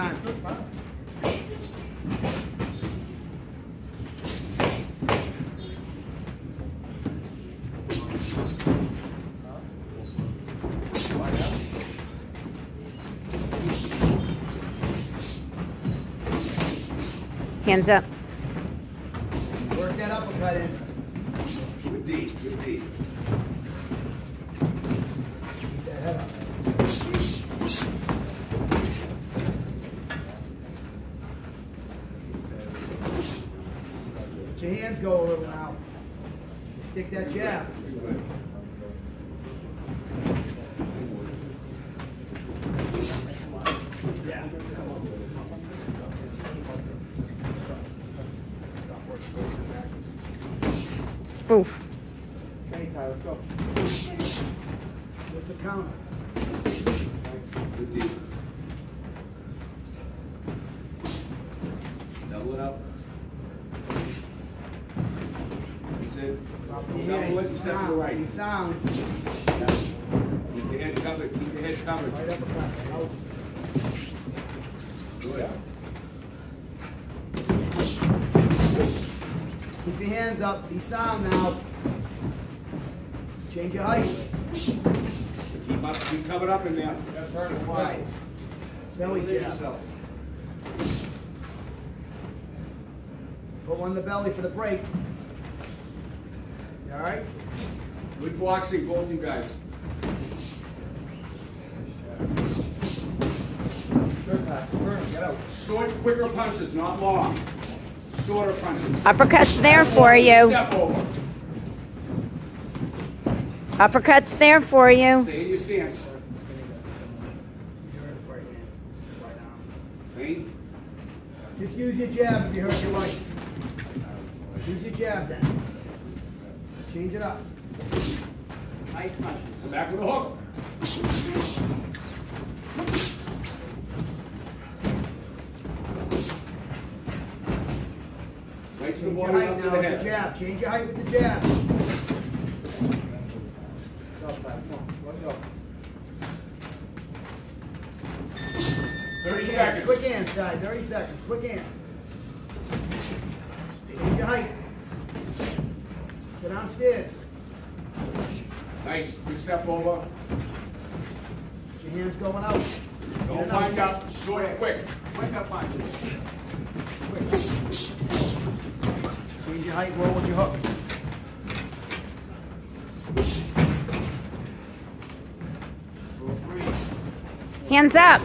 time. Hands up. Work that uppercut in. Good D, good D. Keep that head up. Let your hands go a little now. Stick that jab. Yeah. Oof. Okay, Tyler, let's go. With the counter. Good D. Double it up. It. Drop the Double it step to the Sound, right. Sound. Keep your head covered, keep your head covered. Right uppercut. Out. Good. Keep your hands up. Be sound now. Change your height. Keep up, keep covered up in there. Turn it wide. Belly Leave jab. Put one in the belly for the break. You all right? Good boxing, both of you guys. Uh, get out. Short, quicker punches, not long. Shorter punches. Uppercut's there for you. Step over. Uppercut's there for you. Stay in your stance. Just use your jab if you hurt your right. Use your jab then. Change it up. Tight punches. Come back with a hook. Right to the Change your height up to now the with the head. jab. Change your height with the jab. Thirty Quick seconds. hands, guys. 30 seconds. Quick hands. Change your height. Go downstairs. Nice, quick step over. Your hands going out. Don't wind up, short and quick. Quick up punches. Quick. Change your height. Roll with your hook. Hands up.